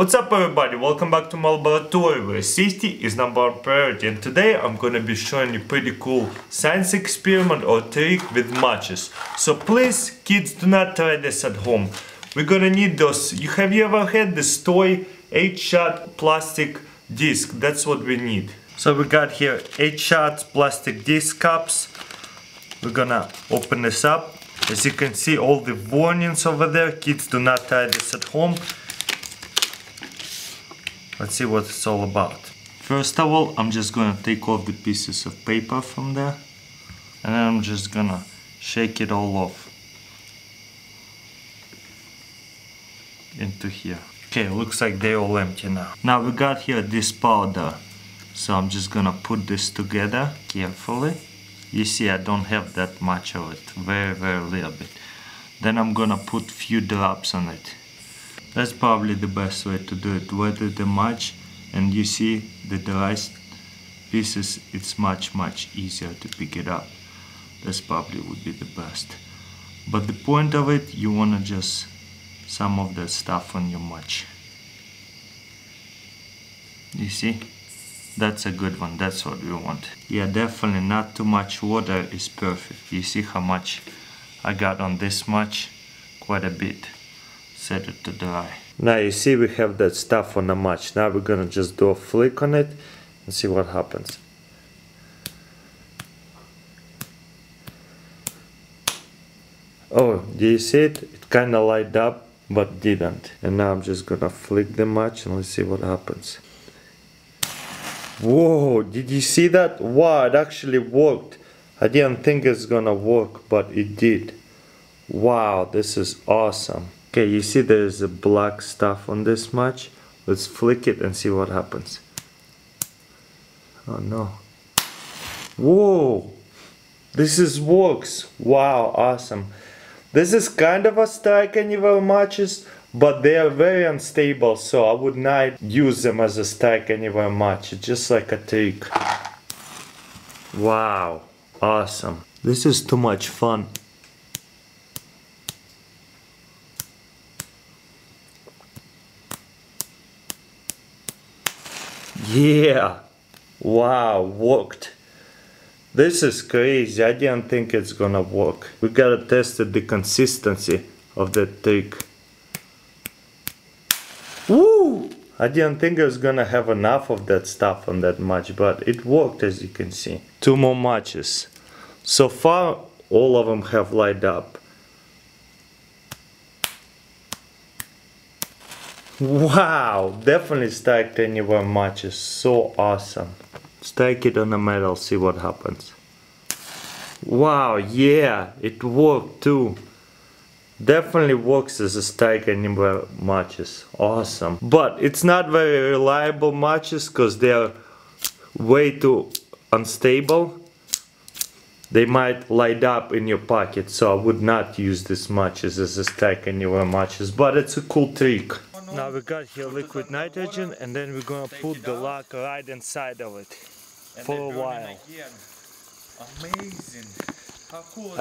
What's up everybody, welcome back to my laboratory where safety is number one priority and today I'm gonna be showing you pretty cool science experiment or trick with matches. So please kids do not try this at home. We're gonna need those, you have you ever had this toy 8 shot plastic disc, that's what we need. So we got here 8 shots plastic disc cups. We're gonna open this up. As you can see all the warnings over there, kids do not try this at home. Let's see what it's all about. First of all, I'm just gonna take off the pieces of paper from there. And then I'm just gonna shake it all off. Into here. Okay, looks like they're all empty now. Now we got here this powder. So I'm just gonna put this together carefully. You see I don't have that much of it, very very little bit. Then I'm gonna put few drops on it. That's probably the best way to do it. Weather the much and you see the dry pieces, it's much much easier to pick it up. That's probably would be the best. But the point of it, you wanna just some of that stuff on your match. You see? That's a good one, that's what we want. Yeah, definitely not too much water is perfect. You see how much I got on this much? Quite a bit set it to dry. Now you see we have that stuff on the match. Now we're gonna just do a flick on it and see what happens. Oh, do you see it? It kinda light up but didn't. And now I'm just gonna flick the match and let's see what happens. Whoa, did you see that? Wow, it actually worked. I didn't think it's gonna work, but it did. Wow, this is awesome. Okay, you see there's a black stuff on this match. Let's flick it and see what happens. Oh no. Whoa! This is works. Wow, awesome. This is kind of a strike anywhere matches, but they are very unstable, so I would not use them as a strike anywhere match. It's just like a trick. Wow, awesome. This is too much fun. Yeah. Wow, worked. This is crazy. I didn't think it's gonna work. We gotta test the consistency of that trick. Woo! I didn't think I was gonna have enough of that stuff on that match, but it worked as you can see. Two more matches. So far, all of them have light up. Wow, definitely strike anywhere matches. So awesome. Stack it on the metal, see what happens. Wow, yeah, it worked too. Definitely works as a strike anywhere matches. Awesome. But it's not very reliable matches because they are way too unstable. They might light up in your pocket, so I would not use this matches as a strike anywhere matches. But it's a cool trick. Now we got here liquid nitrogen and then we're gonna put the lock right inside of it for a while. Amazing. How cool